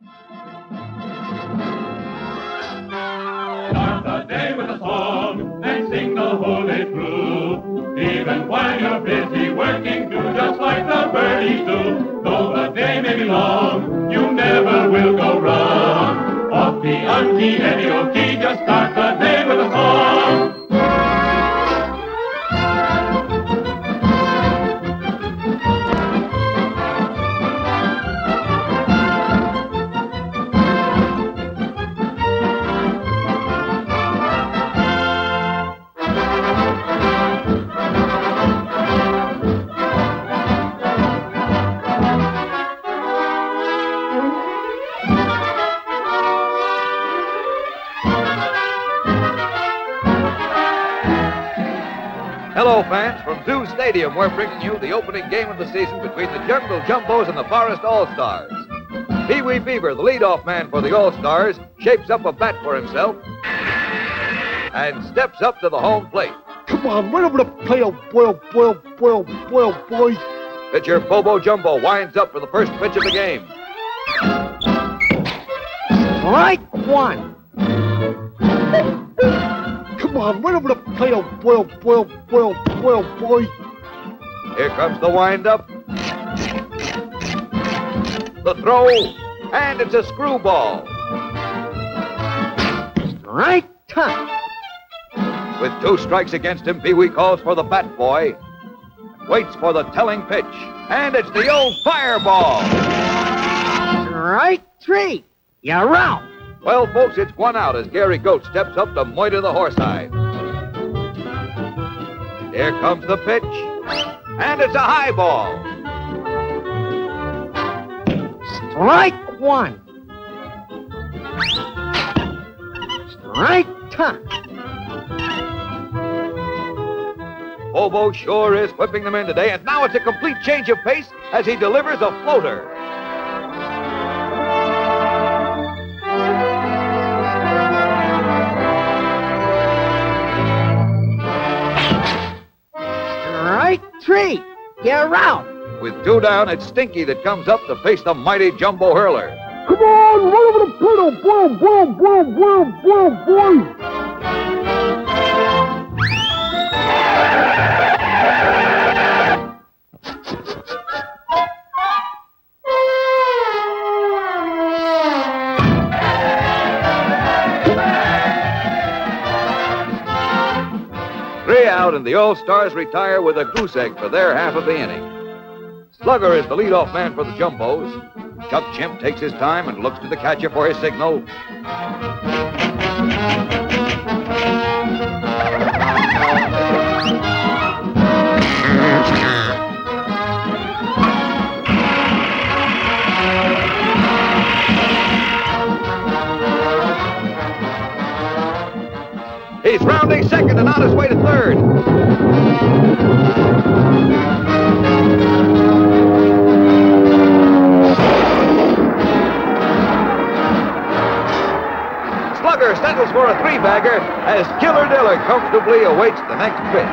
Start the day with a song and sing the whole day through. Even while you're busy working, do just like the birdies do. Though the day may be long, you never will go wrong. Off the unkey, any old key, just start Hello, fans. From Zoo Stadium, we're bringing you the opening game of the season between the Jungle Jumbos and the Forest All Stars. Pee Wee Beaver, the leadoff man for the All Stars, shapes up a bat for himself and steps up to the home plate. Come on, right over the plate, oh boy, oh boy, oh boy, oh boy, oh boy. Pitcher Bobo Jumbo winds up for the first pitch of the game. Right one. Come on, right over the plate, oh boy, oh boy, oh boy, oh boy, oh boy. Here comes the windup. The throw, and it's a screwball. Right time. With two strikes against him, Pee Wee calls for the bat boy. Waits for the telling pitch, and it's the old fireball. Three. You're out. Well, folks, it's one out as Gary Goat steps up to moiter the horsehide. Here comes the pitch, and it's a high ball. Strike one. Strike time. Bobo sure is whipping them in today, and now it's a complete change of pace as he delivers a floater. Three. You're out. With two down, it's Stinky that comes up to face the mighty Jumbo Hurler. Come on, run over the plate, oh boy, oh boy, oh boy, out, and the All Stars retire with a goose egg for their half of the inning. Slugger is the leadoff man for the Jumbos. Chuck Chimp takes his time and looks to the catcher for his signal. Second and on his way to third. Slugger settles for a three-bagger as Killer Diller comfortably awaits the next pitch.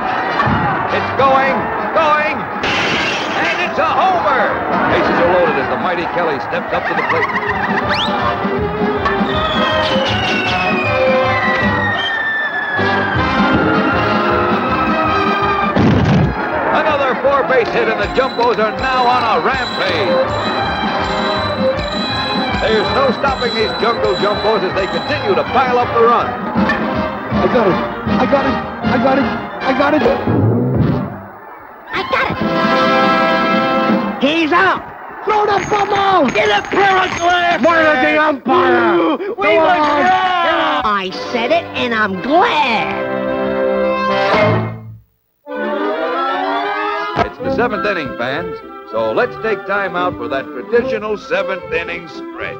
It's going, going, and it's a homer! Bases are loaded as the mighty Kelly steps up to the plate. Another four-base hit, and the Jumbos are now on a rampage. There's no stopping these Jungle Jumbos as they continue to pile up the run. I got it, I got it, I got it, I got it. I got it. He's out. Throw the bum out. Get a pair of glasses. Why are the umpire? We Go was on. wrong. I said it, and I'm glad. It's the seventh inning, fans, so let's take time out for that traditional seventh inning stretch.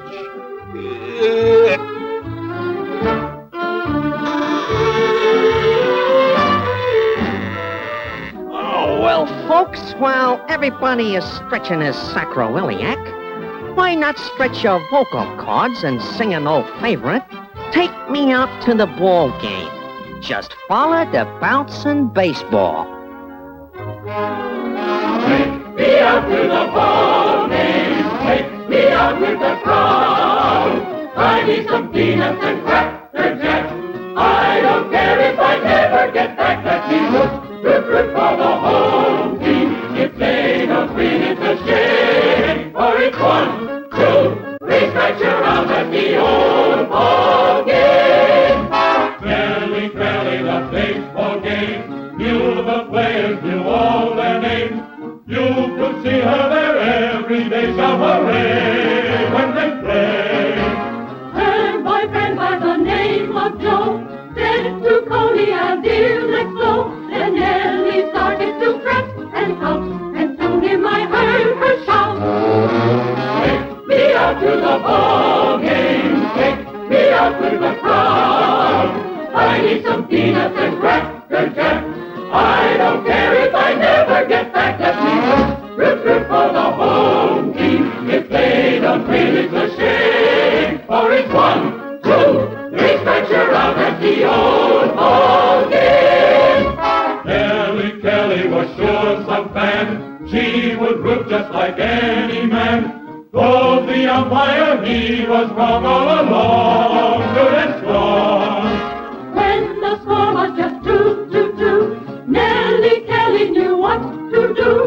Oh, well, folks, while everybody is stretching his sacroiliac, why not stretch your vocal cords and sing an old favorite? Take me out to the ball game. Just follow the bouncing baseball. Me the ball game. Take me with me some peanuts and cracker jack. I don't care if I never get back that Jesus. Root, root for the home team. If they don't win, it's a shame. For it's one, two, three strikes you're out at the old ball game. Nellie Kelly, the baseball game. Knew the players, knew all their names. You could see her there every day, shout ball game. Take me out with the crowd. I need some peanuts and cracker jack. I don't care if I never get back that Jesus. Root, root for the home team. If they don't win, it's a shame. For it's one, two, three strikes you're out at the old ball game. Nellie Kelly was sure some fan. She would root just like any man. Told the umpire he was wrong all along, good and strong. When the score was just two to two, Nellie Kelly knew what to do.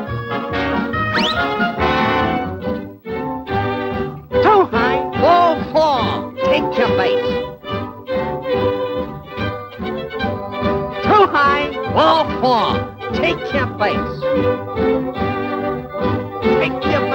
Thank you